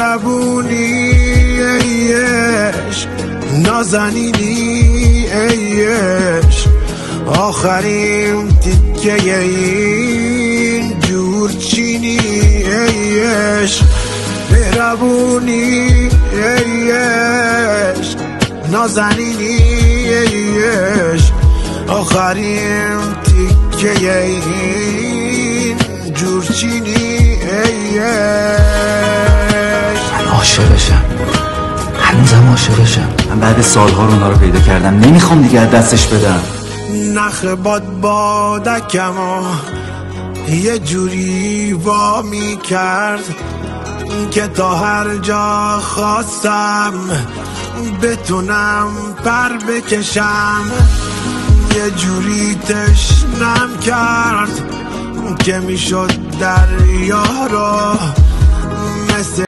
مهربونی ای عشق. نازنینی ای عشق. آخرین تیکه این جور چینی ای عشق. مهربونی ای عشق. نازنینی ای عشق. آخرین تیکه این عاشقشم هنوزم عاشقشم من بعد سالها رو اونا رو پیدا کردم. نمی‌خوام دیگه از دستش بدم. نخ باد بادکم و یه جوری وا می کرد که تا هر جا خواستم بتونم پر بکشم. یه جوری تشنم کرد که می‌شد دریا رو مثل